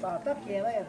把它给了也是